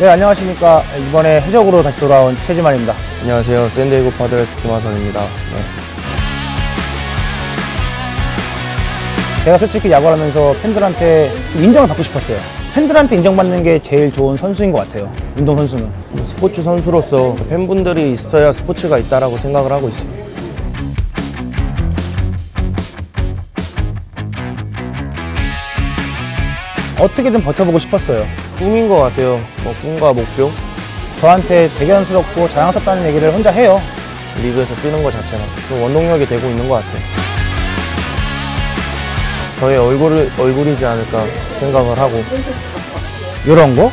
네, 안녕하십니까. 이번에 해적으로 다시 돌아온 최지만입니다. 안녕하세요. 샌디에고 파드레스 김하선입니다. 네. 제가 솔직히 야구를 하면서 팬들한테 좀 인정을 받고 싶었어요. 팬들한테 인정받는 게 제일 좋은 선수인 것 같아요. 운동선수는. 스포츠 선수로서 팬분들이 있어야 스포츠가 있다라고 생각을 하고 있어요. 어떻게든 버텨보고 싶었어요. 꿈인 것 같아요. 뭐 꿈과 목표, 저한테 대견스럽고 자랑스럽다는 얘기를 혼자 해요. 리그에서 뛰는 것 자체가 좀 원동력이 되고 있는 것 같아요. 저의 얼굴, 얼굴이지 않을까 생각을 하고 이런 거?